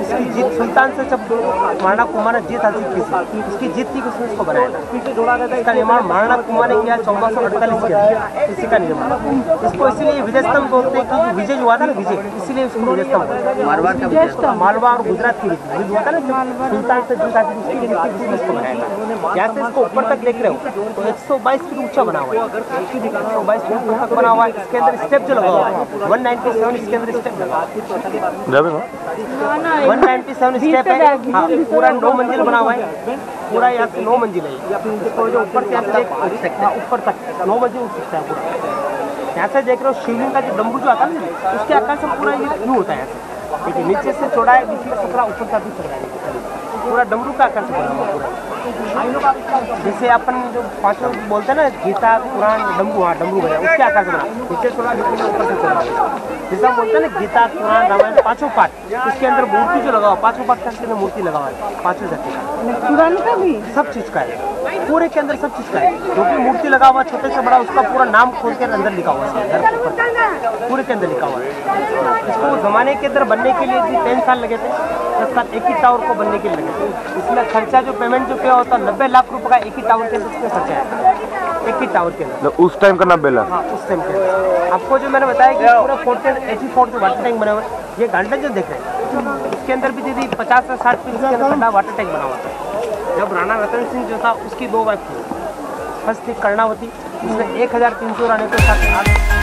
इसकी जीत सुल्तान से जब महाराणा कुमार ने जीत हासिल की थी उसकी जीत थी कि उसने इसको बनाया था। इसका निर्माण महाराणा कुमार ने किया चौदह सौ अड़तालीस के इसी का निर्माण। इसको इसीलिए विजय स्तंभ बोलते हैं क्योंकि विजय जो हुआ था ना विजय। इसलिए इसको विजय स्तंभ बोलते हैं। मारवाड़ का विजय। स्तंभ। मालवा और गुजरात के युद्ध हुआ था ना सुल्तान से जीत हासिल उसकी जीत थी इसको बनाया था। यहाँ से इसको ऊपर तक देख रहे हो तो एक सौ बाईस फीट ऊँचा बना हुआ है। एक सौ बाईस फीट ऊँचा बना हुआ है इसके अंदर स्टेप जो लगा हुआ है वन नाइनटी सेवन इसके अंदर स्टेप लगा हुआ है। वन नाइन्टी सेवन स्टेप है। हाँ, पूरा नौ मंजिल बना हुआ है। पूरा यहाँ से नौ मंजिल है। जो ऊपर से यहाँ सकते हैं ऊपर तक। नौ मंजिल उठ सकता है पूरा। यहाँ से देख रहे हो शिवलिंग का जो डम्बू जो आता है ना उसके आकार से पूरा ये व्यू होता है ऐसे ठीक है नीचे से चौड़ा है बीच में सकरा ऊपर का भी सकरा है। पूरा डम्बू का आकार से बना हुआ पूरा। जैसे अपन जो पाँचों बोलते हैं ना गीता पुराण डमरू हाँ डमरू बना उसके आकार से बना नीचे थोड़ा से ऊपर से चला जैसा हम बोलते हैं ना गीता कुरान रामायण पाँचों पाठ उसके अंदर मूर्ति जो लगा हुआ पाँचों पाठ के अंदर मूर्ति लगा हुआ है पाँचों जाति का। पुरान का भी? सब चीज़ का है। पूरे के अंदर सब चीज़ का है। जो भी मूर्ति लगा हुआ छोटे से बड़ा उसका पूरा नाम खोल के अंदर लिखा हुआ है पूरे के अंदर लिखा हुआ है। इसको जमाने के अंदर बनने के लिए भी टेन साल लगे थे। साल एक ही टावर को बनने के लिए लगे। इसमें खर्चा जो पेमेंट जो किया होता है नब्बे लाख रुपए का एक ही टावर के अंदर खर्चा है। एक ही टावर के अंदर। तो उस टाइम का नब्बे लाख। हाँ उस टाइम के आपको जो मैंने बताया कि पूरा फोर्टेन एटी फोर जो वाटर टैंक बने हुए हैं, ये गार्डन जो देख रहे हैं। उसके अंदर भी दीदी पचास से साठ फीट इसके अंदर बड़ा वाटर टैंक बना हुआ था। जब राणा रतन सिंह जो था उसकी दो वाइफ थी। फ़र्स्ट थी कर्णावती उसने एक हज़ार तीन सौ रानी के साथ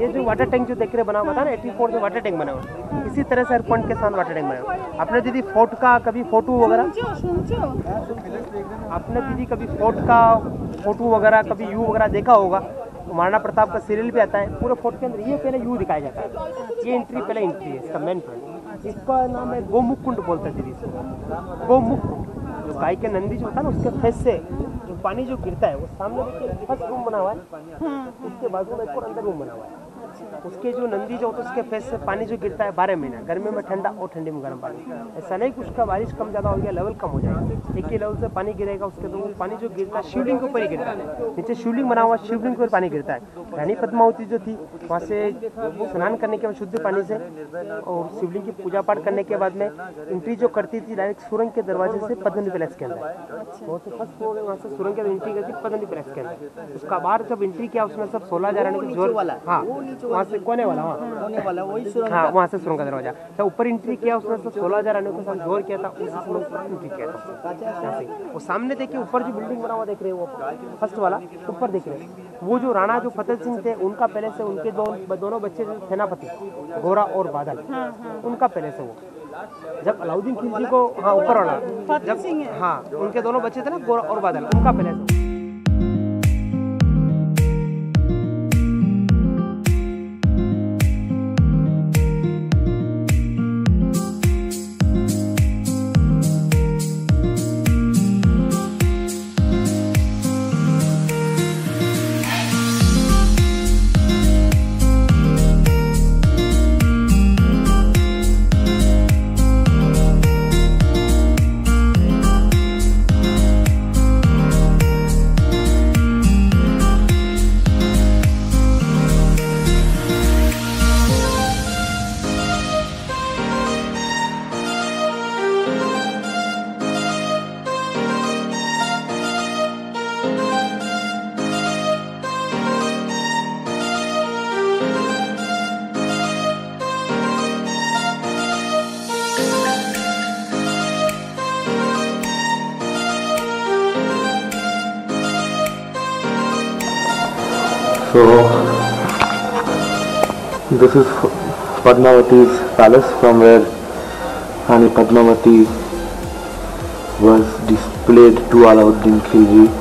ये जो वाटर टैंक जो देख रहे बना हुआ था ना 84 जो वाटर टैंक बना हुआ इसी तरह से पॉइंट के साथ वाटर टैंक बना हुआ आपने दीदी फोर्ट का कभी फ़ोटो वगैरह? आपने दीदी कभी फोर्ट का फ़ोटो वगैरह कभी यू वगैरह देखा होगा? तो महाराणा प्रताप का सीरियल भी आता है पूरे फोर्ट के अंदर ये पहले यू दिखाया जाता है। ये एंट्री पहले एंट्री है इसका मेन पॉइंट इसका नाम है गोमुख कुंड बोलते हैं दीदी इसको। गोमुख जो गाय के नंदी जो होता है ना उसके फेस से जो पानी जो गिरता है वो सामने देखिए फ़र्स्ट रूम बना हुआ है। उसके बाजू में एक और अंदर रूम बना हुआ है। उसके जो नंदी जो होता है उसके फेस से पानी जो गिरता है बारह महीना गर्मी में ठंडा और ठंडी में गर्म पानी। ऐसा नहीं कि उसका बारिश कम ज़्यादा हो गया लेवल कम हो जाएगा। एक ही लेवल से पानी गिरेगा उसके तो वो पानी जो गिरता है शिवलिंग के ऊपर ही गिरता है। नीचे शिवलिंग बना हुआ शिवलिंग के ऊपर पानी गिरता है। रानी पद्मावती जो थी वहाँ से स्नान करने के बाद शुद्ध पानी से और शिवलिंग की पूजा पाठ करने के बाद में एंट्री जो करती थी डायरेक्ट सुरंग के दरवाजे से पद्मनी पैलेस के अंदर। बहुत से फ़र्स्ट फ्लोर वहाँ से सुरंग के एंट्री करती पद्मनी पैलेस के अंदर। उसका बाहर जब एंट्री किया उसमें सब सोलह हज़ार ज़ोर वाला। हाँ। वहाँ से कोने वाला हाँ वाला वही सुरंग हाँ वहाँ से सुरंग का दरवाज़ा। तो ऊपर एंट्री किया उसमें से सोलह हज़ार आने के साथ ज़ोर किया था उसी एंट्री किया था। वो सामने देखिए ऊपर जो बिल्डिंग बना हुआ देख रहे हो वो फ़र्स्ट वाला ऊपर देख रहे हैं। वो जो राणा जो फतेह सिंह थे उनका पहले से उनके दो दोनों बच्चे जो सेनापति गोरा और बादल उनका पहले से वो। जब अलाउद्दीन खिलजी को हाँ ऊपर वाला जब हाँ। उनके दोनों बच्चे थे ना गोरा और बादल उनका पहले से सो this is Padmavati's palace from where Rani Padmavati was displayed to Alauddin Khilji